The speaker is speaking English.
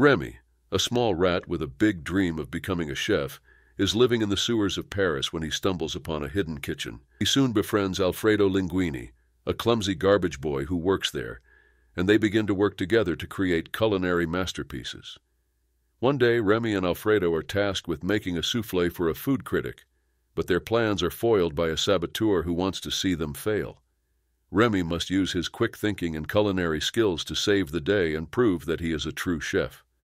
Remy, a small rat with a big dream of becoming a chef, is living in the sewers of Paris when he stumbles upon a hidden kitchen. He soon befriends Alfredo Linguini, a clumsy garbage boy who works there, and they begin to work together to create culinary masterpieces. One day, Remy and Alfredo are tasked with making a souffle for a food critic, but their plans are foiled by a saboteur who wants to see them fail. Remy must use his quick thinking and culinary skills to save the day and prove that he is a true chef.